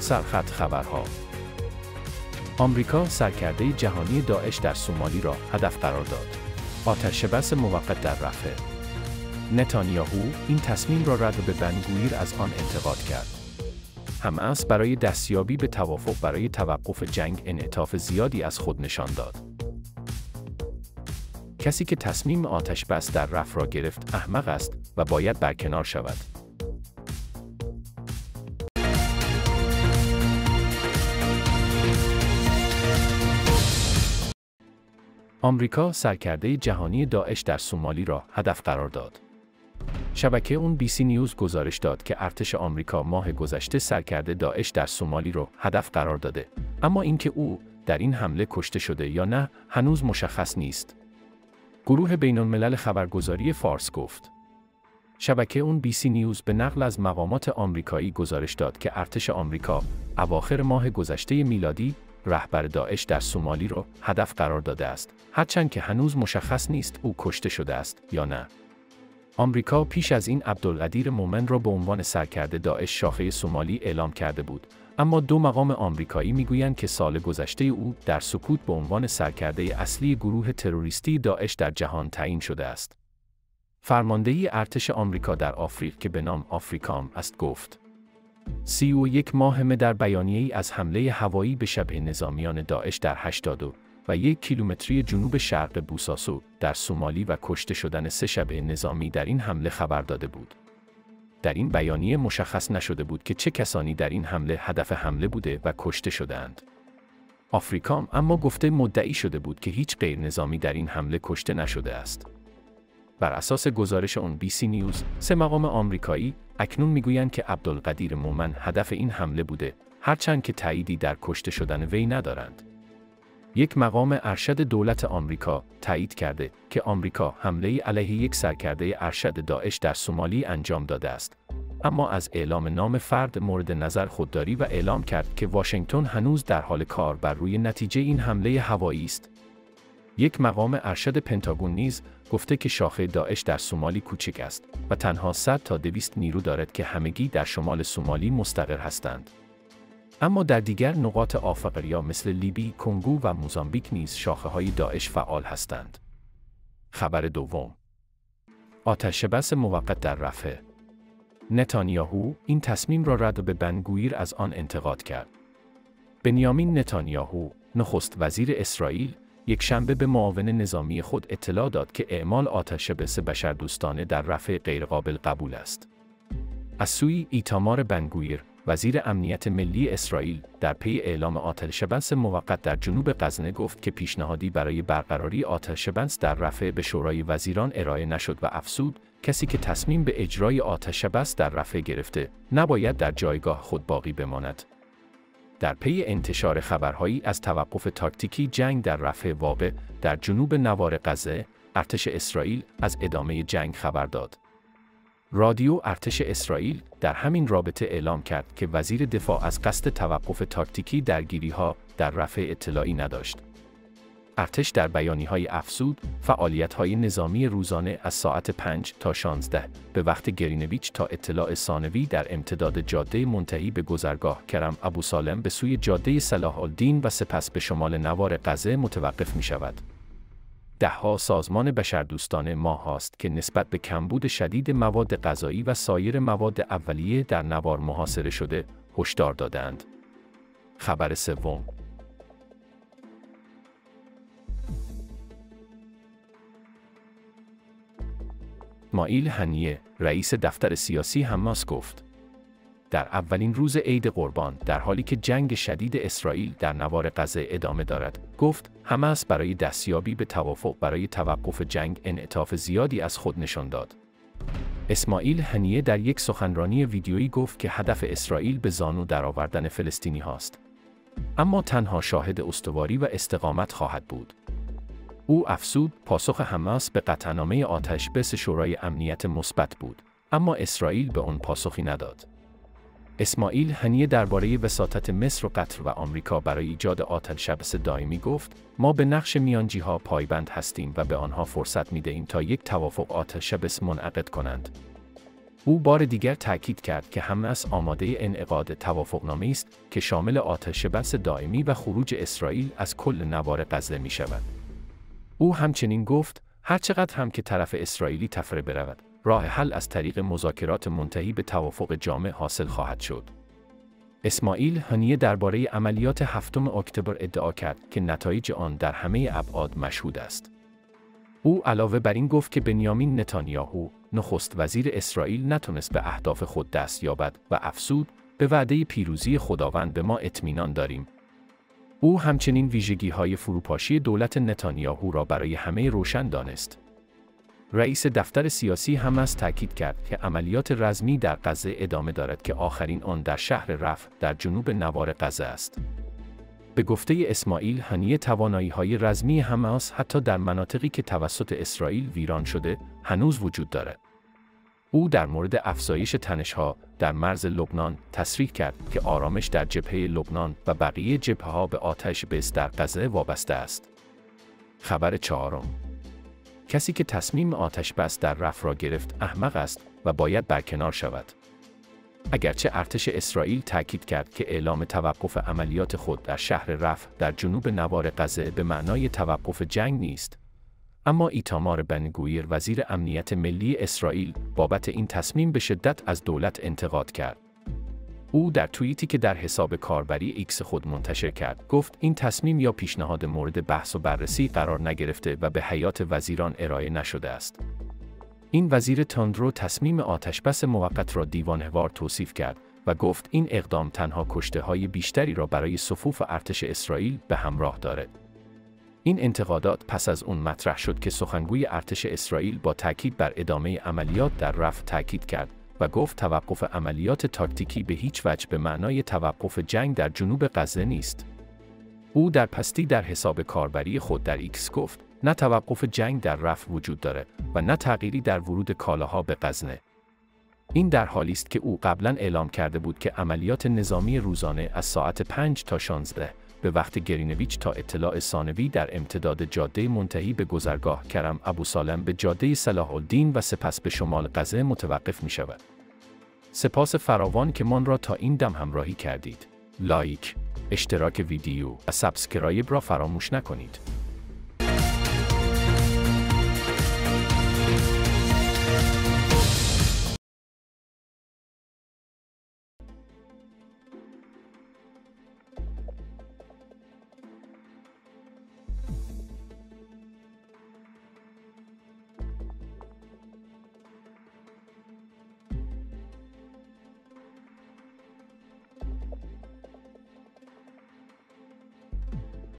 سرخط خبرها آمریکا سرکرده جهانی داعش در سومالی را هدف قرار داد. آتش بس موقت در رفح. نتانیاهو این تصمیم را رد به بنگویر از آن انتقاد کرد. حماس برای دستیابی به توافق برای توقف جنگ انعطاف زیادی از خود نشان داد. کسی که تصمیم آتش بس در رفح را گرفت احمق است و باید برکنار شود. آمریکا سرکرده جهانی داعش در سومالی را هدف قرار داد. شبکه اون بی سی نیوز گزارش داد که ارتش آمریکا ماه گذشته سرکرده داعش در سومالی را هدف قرار داده، اما اینکه او در این حمله کشته شده یا نه هنوز مشخص نیست. گروه بین الملل خبرگزاری فارس گفت. شبکه اون بی سی نیوز به نقل از مقامات آمریکایی گزارش داد که ارتش آمریکا اواخر ماه گذشته میلادی رهبر داعش در سومالی را هدف قرار داده است. هرچند که هنوز مشخص نیست او کشته شده است یا نه. آمریکا پیش از این عبدالقدیر مومن را به عنوان سرکرده داعش شاخه سومالی اعلام کرده بود. اما دو مقام آمریکایی می‌گویند که سال گذشته او در سکوت به عنوان سرکرده اصلی گروه تروریستی داعش در جهان تعیین شده است. فرماندهی ارتش آمریکا در آفریق که به نام آفریکام است گفت. سی و یک ماه در بیانیه‌ای از حمله هوایی به شبه نظامیان داعش در 82 و یک کیلومتری جنوب شرق بوساسو در سومالی و کشته شدن سه شبه نظامی در این حمله خبر داده بود. در این بیانیه مشخص نشده بود که چه کسانی در این حمله هدف حمله بوده و کشته شدهاند. آفریکام اما گفته مدعی شده بود که هیچ غیر نظامی در این حمله کشته نشده است. بر اساس گزارش اون بی سی نیوز، سه مقام آمریکایی اکنون می‌گویند که عبدالقدیر مومن هدف این حمله بوده، هرچند که تاییدی در کشته شدن وی ندارند. یک مقام ارشد دولت آمریکا تایید کرده که آمریکا حمله علیه یک سرکرده ارشد داعش در سومالی انجام داده است. اما از اعلام نام فرد مورد نظر خودداری و اعلام کرد که واشنگتن هنوز در حال کار بر روی نتیجه این حمله هوایی است. یک مقام ارشد پنتاگون نیز گفته که شاخه داعش در سومالی کوچک است و تنها 100 تا 200 نیرو دارد که همگی در شمال سومالی مستقر هستند. اما در دیگر نقاط آفریقا مثل لیبی، کنگو و موزامبیک نیز شاخه های داعش فعال هستند. خبر دوم آتش بس موقت در رفح نتانیاهو این تصمیم را رد به بنگویر از آن انتقاد کرد. بنیامین نتانیاهو نخست وزیر اسرائیل یک شنبه به معاون نظامی خود اطلاع داد که اعمال آتش بس بشردوستانه در رفع غیرقابل قبول است. از سوی ایتامار بنگویر، وزیر امنیت ملی اسرائیل در پی اعلام آتش بس موقت در جنوب غزنه گفت که پیشنهادی برای برقراری آتش بس در رفع به شورای وزیران ارائه نشد و افسود کسی که تصمیم به اجرای آتش بس در رفع گرفته نباید در جایگاه خود باقی بماند. در پی انتشار خبرهایی از توقف تاکتیکی جنگ در رفح واقع در جنوب نوار غزه، ارتش اسرائیل از ادامه جنگ خبر داد. رادیو ارتش اسرائیل در همین رابطه اعلام کرد که وزیر دفاع از قصد توقف تاکتیکی درگیری ها در رفح اطلاعی نداشت. ارتش در بیانیه ای افزود، فعالیت های نظامی روزانه از ساعت 5 تا 16 به وقت گرینویچ تا اطلاع ثانوی در امتداد جاده منتهی به گذرگاه کرم ابو سالم به سوی جاده صلاح الدین و سپس به شمال نوار غزه متوقف می شود. دهها سازمان بشردوستانه ما هاست که نسبت به کمبود شدید مواد غذایی و سایر مواد اولیه در نوار محاصره شده هشدار دادند. خبر سوم مائیل هنیه رئیس دفتر سیاسی حماس گفت در اولین روز عید قربان در حالی که جنگ شدید اسرائیل در نوار غزه ادامه دارد گفت حماس برای دستیابی به توافق برای توقف جنگ انعطاف زیادی از خود نشان داد. اسماعیل هنیه در یک سخنرانی ویدیویی گفت که هدف اسرائیل به زانو درآوردن فلسطینی هاست. اما تنها شاهد استواری و استقامت خواهد بود. او افسود پاسخ حماس به قطعنامه آتش بس شورای امنیت مثبت بود اما اسرائیل به آن پاسخی نداد اسماعیل هنیه درباره وساطت مصر و قطر و آمریکا برای ایجاد آتش بس دائمی گفت ما به نقش میانجی ها پایبند هستیم و به آنها فرصت می دهیم تا یک توافق آتش بس منعقد کنند او بار دیگر تاکید کرد که حماس آماده انعقاد توافقنامه است که شامل آتش بس دائمی و خروج اسرائیل از کل نوار غزه می شود. او همچنین گفت هرچقدر هم که طرف اسرائیلی تفره برود راه حل از طریق مذاکرات منتهی به توافق جامع حاصل خواهد شد. اسماعیل هنیه درباره عملیات هفتم اکتبر ادعا کرد که نتایج آن در همه ابعاد مشهود است. او علاوه بر این گفت که بنیامین نتانیاهو نخست وزیر اسرائیل نتونست به اهداف خود دست یابد و افسود به وعده پیروزی خداوند به ما اطمینان داریم. او همچنین ویژگی های فروپاشی دولت نتانیاهو را برای همه روشن دانست. رئیس دفتر سیاسی هم از تاکید کرد که عملیات رزمی در غزه ادامه دارد که آخرین آن در شهر رف در جنوب نوار غزه است. به گفته اسماعیل هنیه توانایی های رزمی حماس حتی در مناطقی که توسط اسرائیل ویران شده هنوز وجود دارد. او در مورد افزایش تنشها در مرز لبنان تصریح کرد که آرامش در جبهه لبنان و بقیه جبهه ها به آتش بس در غزه وابسته است. خبر چهارم کسی که تصمیم آتش بس در رف را گرفت احمق است و باید برکنار شود. اگرچه ارتش اسرائیل تاکید کرد که اعلام توقف عملیات خود در شهر رفح در جنوب نوار غزه به معنای توقف جنگ نیست، اما ایتامار بنگویر وزیر امنیت ملی اسرائیل بابت این تصمیم به شدت از دولت انتقاد کرد. او در توییتی که در حساب کاربری ایکس خود منتشر کرد گفت این تصمیم یا پیشنهاد مورد بحث و بررسی قرار نگرفته و به هیئت وزیران ارائه نشده است. این وزیر تندرو تصمیم آتشبس موقت را دیوانهوار توصیف کرد و گفت این اقدام تنها کشته های بیشتری را برای صفوف ارتش اسرائیل به همراه دارد. این انتقادات پس از اون مطرح شد که سخنگوی ارتش اسرائیل با تاکید بر ادامه عملیات در رفح تاکید کرد و گفت توقف عملیات تاکتیکی به هیچ وجه به معنای توقف جنگ در جنوب غزه نیست. او در پستی در حساب کاربری خود در ایکس گفت نه توقف جنگ در رفح وجود داره و نه تغییری در ورود کالاها به غزه. این در حالی است که او قبلا اعلام کرده بود که عملیات نظامی روزانه از ساعت 5 تا 16 به وقت گرینویچ تا اطلاع ثانوی در امتداد جاده منتهی به گذرگاه کرم ابو سالم به جاده صلاح الدین و سپس به شمال غزه متوقف می شود. سپاس فراوان که من را تا این دم همراهی کردید. like، اشتراک ویدیو و subscribe را فراموش نکنید.